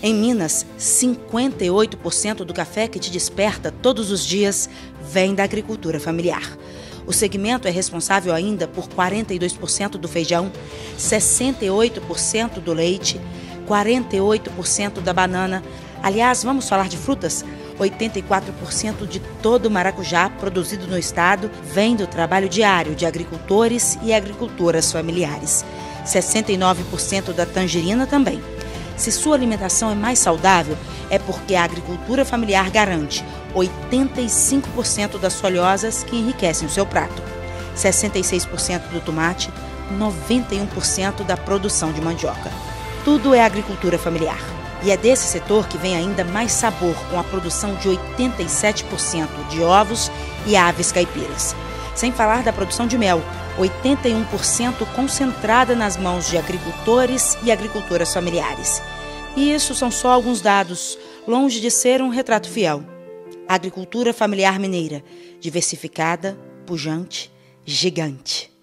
Em Minas, 58% do café que te desperta todos os dias vem da agricultura familiar. O segmento é responsável ainda por 42% do feijão, 68% do leite, 48% da banana. Aliás, vamos falar de frutas? 84% de todo o maracujá produzido no estado vem do trabalho diário de agricultores e agricultoras familiares. 69% da tangerina também. Se sua alimentação é mais saudável, é porque a agricultura familiar garante 85% das folhosas que enriquecem o seu prato, 66% do tomate, 91% da produção de mandioca. Tudo é agricultura familiar. E é desse setor que vem ainda mais sabor, com a produção de 87% de ovos e aves caipiras. Sem falar da produção de mel, 81% concentrada nas mãos de agricultores e agricultoras familiares. E isso são só alguns dados, longe de ser um retrato fiel. A agricultura familiar mineira, diversificada, pujante, gigante.